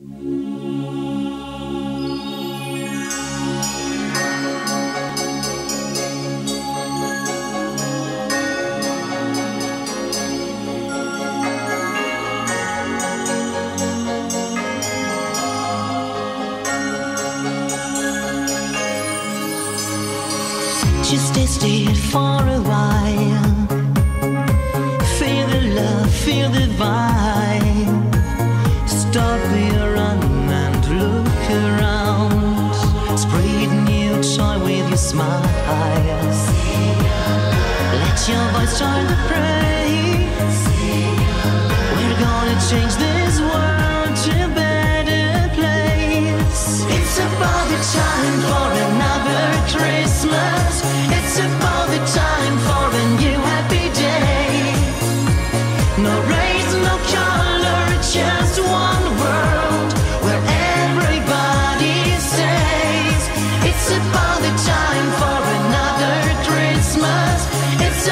Just tasted for a while. Feel the love, feel the vibe stop your run and look around. Spread new joy with your smiles. Let your voice join the praise. We're gonna change this world to a better place. It's about the time for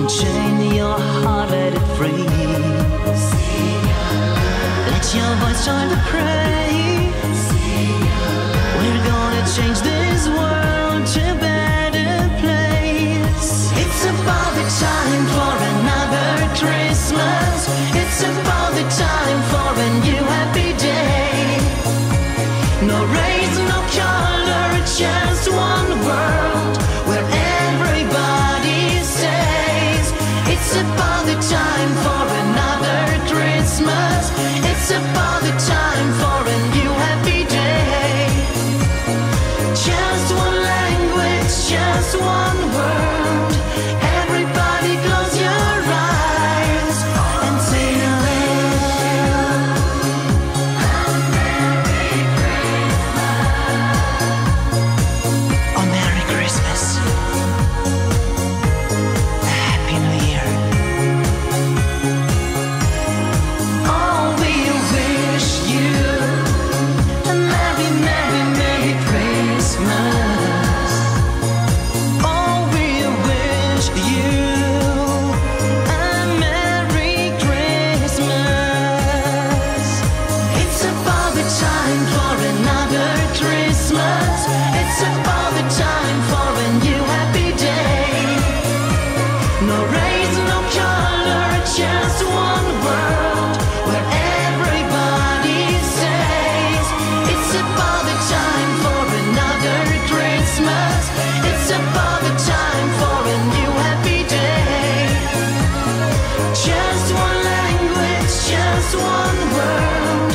Unchain your heart, let it free. Let your voice join the praise. We're gonna change the one world.